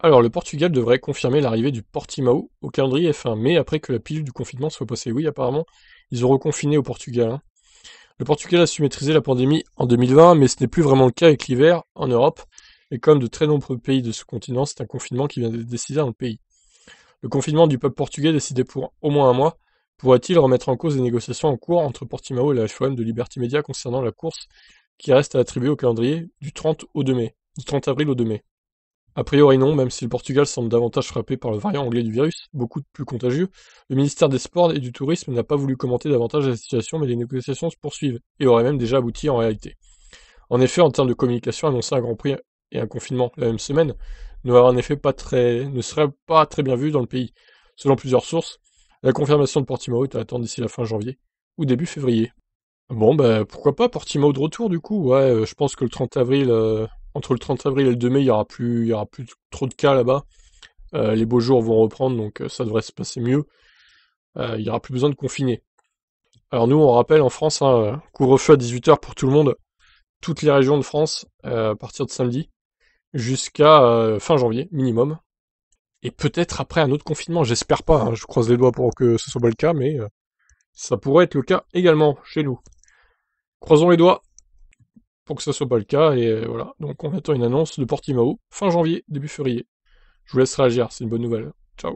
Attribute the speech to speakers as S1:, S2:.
S1: Alors, le Portugal devrait confirmer l'arrivée du Portimao au calendrier fin mai après que la pilule du confinement soit passée. Oui, apparemment, ils ont reconfiné au Portugal. hein. Le Portugal a su maîtriser la pandémie en 2020, mais ce n'est plus vraiment le cas avec l'hiver en Europe. Et comme de très nombreux pays de ce continent, c'est un confinement qui vient d'être décidé dans le pays. Le confinement du peuple portugais décidé pour au moins un mois pourrait-il remettre en cause les négociations en cours entre Portimao et la FOM de Liberty Media concernant la course qui reste à attribuer au calendrier du 30 au 2 mai, du 30 avril au 2 mai? A priori non, même si le Portugal semble davantage frappé par le variant anglais du virus, beaucoup plus contagieux, le ministère des Sports et du Tourisme n'a pas voulu commenter davantage la situation, mais les négociations se poursuivent, et auraient même déjà abouti en réalité. En effet, en termes de communication, annoncer un Grand Prix et un confinement la même semaine en effet pas très, ne serait pas très bien vu dans le pays. Selon plusieurs sources, la confirmation de Portimao est à attendre d'ici la fin janvier ou début février. Bon, bah pourquoi pas Portimao de retour du coup? Ouais, euh, je pense que le 30 avril, euh, entre le 30 avril et le 2 mai, il y aura plus, il y aura plus trop de cas là-bas. Euh, les beaux jours vont reprendre, donc euh, ça devrait se passer mieux. Euh, il y aura plus besoin de confiner. Alors nous, on rappelle en France, hein, couvre-feu à 18h pour tout le monde, toutes les régions de France à partir de samedi jusqu'à fin janvier minimum. Et peut-être après un autre confinement, j'espère pas, hein, je croise les doigts pour que ce soit pas le cas, mais ça pourrait être le cas également chez nous. Croisons les doigts pour que ça soit pas le cas, et voilà. Donc on attend une annonce de Portimao fin janvier, début février. Je vous laisse réagir, c'est une bonne nouvelle.